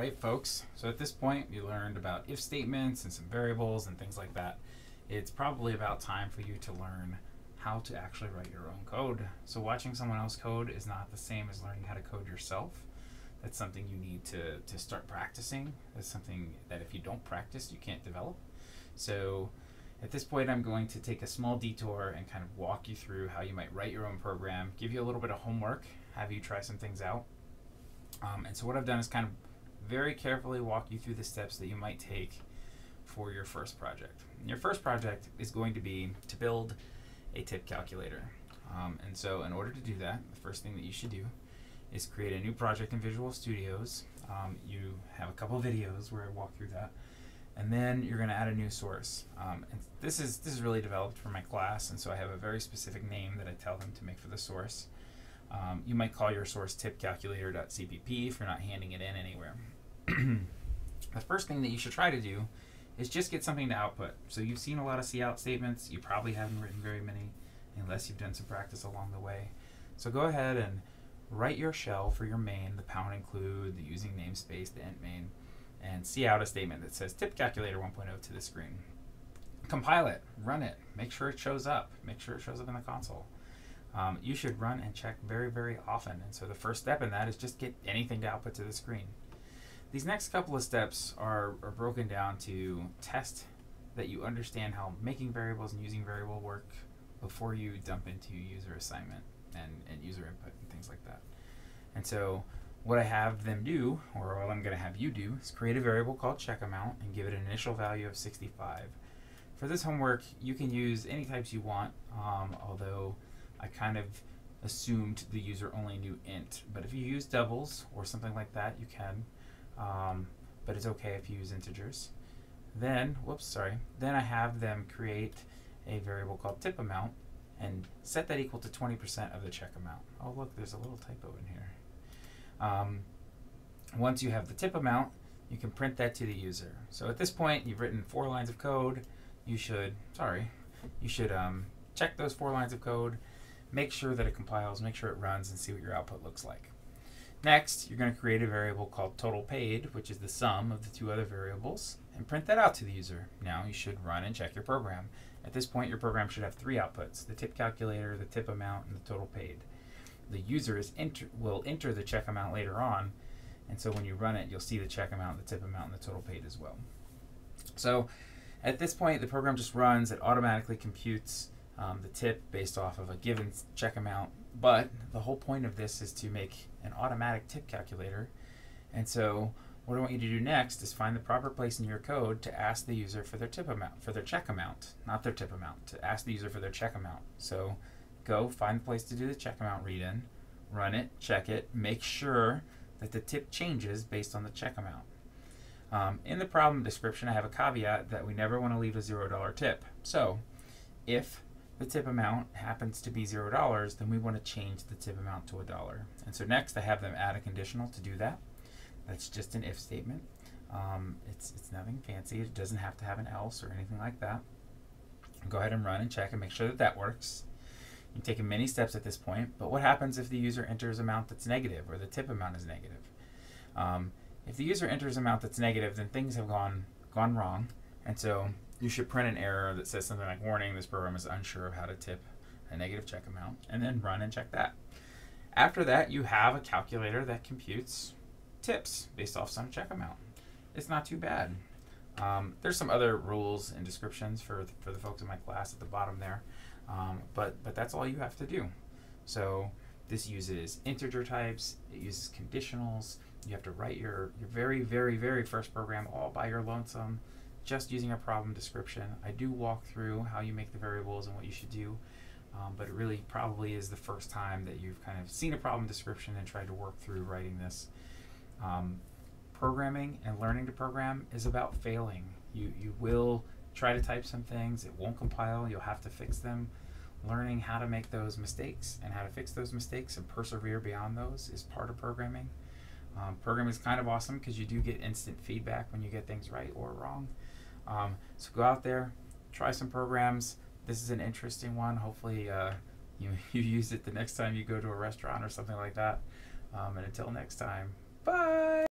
right, folks. So at this point, you learned about if statements and some variables and things like that. It's probably about time for you to learn how to actually write your own code. So watching someone else code is not the same as learning how to code yourself. That's something you need to, to start practicing. That's something that if you don't practice, you can't develop. So at this point, I'm going to take a small detour and kind of walk you through how you might write your own program, give you a little bit of homework, have you try some things out. Um, and so what I've done is kind of very carefully walk you through the steps that you might take for your first project. Your first project is going to be to build a tip calculator. Um, and so in order to do that, the first thing that you should do is create a new project in Visual Studios. Um, you have a couple videos where I walk through that. And then you're going to add a new source. Um, and this is this is really developed for my class, and so I have a very specific name that I tell them to make for the source. Um, you might call your source tipcalculator.cpp if you're not handing it in anywhere. the first thing that you should try to do is just get something to output. So you've seen a lot of cout statements. You probably haven't written very many unless you've done some practice along the way. So go ahead and write your shell for your main, the pound include, the using namespace, the int main, and cout a statement that says tip calculator 1.0 to the screen. Compile it, run it, make sure it shows up, make sure it shows up in the console. Um, you should run and check very, very often. And so the first step in that is just get anything to output to the screen. These next couple of steps are, are broken down to test that you understand how making variables and using variable work before you dump into user assignment and, and user input and things like that. And so what I have them do, or what I'm going to have you do, is create a variable called check amount and give it an initial value of 65. For this homework, you can use any types you want, um, although I kind of assumed the user only knew int. But if you use doubles or something like that, you can. Um, but it's okay if you use integers. Then, whoops, sorry. Then I have them create a variable called tip amount and set that equal to 20% of the check amount. Oh, look, there's a little typo in here. Um, once you have the tip amount, you can print that to the user. So at this point, you've written four lines of code. You should, sorry, you should um, check those four lines of code, make sure that it compiles, make sure it runs, and see what your output looks like. Next, you're going to create a variable called total paid, which is the sum of the two other variables, and print that out to the user. Now you should run and check your program. At this point, your program should have three outputs, the tip calculator, the tip amount, and the total paid. The user is enter, will enter the check amount later on, and so when you run it, you'll see the check amount, the tip amount, and the total paid as well. So at this point, the program just runs, it automatically computes um, the tip based off of a given check amount. But the whole point of this is to make an automatic tip calculator. And so what I want you to do next is find the proper place in your code to ask the user for their tip amount, for their check amount, not their tip amount, to ask the user for their check amount. So go find the place to do the check amount read in, run it, check it, make sure that the tip changes based on the check amount. Um, in the problem description, I have a caveat that we never want to leave a $0 tip. So if the tip amount happens to be zero dollars, then we want to change the tip amount to a dollar. And so next I have them add a conditional to do that. That's just an if statement. Um, it's, it's nothing fancy. It doesn't have to have an else or anything like that. Go ahead and run and check and make sure that that works. You've taken many steps at this point, but what happens if the user enters amount that's negative or the tip amount is negative? Um, if the user enters amount that's negative, then things have gone gone wrong, and so you should print an error that says something like, warning, this program is unsure of how to tip a negative check amount, and then run and check that. After that, you have a calculator that computes tips based off some check amount. It's not too bad. Um, there's some other rules and descriptions for, for the folks in my class at the bottom there, um, but, but that's all you have to do. So this uses integer types, it uses conditionals, you have to write your, your very, very, very first program all by your lonesome just using a problem description. I do walk through how you make the variables and what you should do, um, but it really probably is the first time that you've kind of seen a problem description and tried to work through writing this. Um, programming and learning to program is about failing. You, you will try to type some things, it won't compile, you'll have to fix them. Learning how to make those mistakes and how to fix those mistakes and persevere beyond those is part of programming. Um, programming is kind of awesome because you do get instant feedback when you get things right or wrong. Um, so go out there, try some programs. This is an interesting one. Hopefully, uh, you, you use it the next time you go to a restaurant or something like that. Um, and until next time, bye.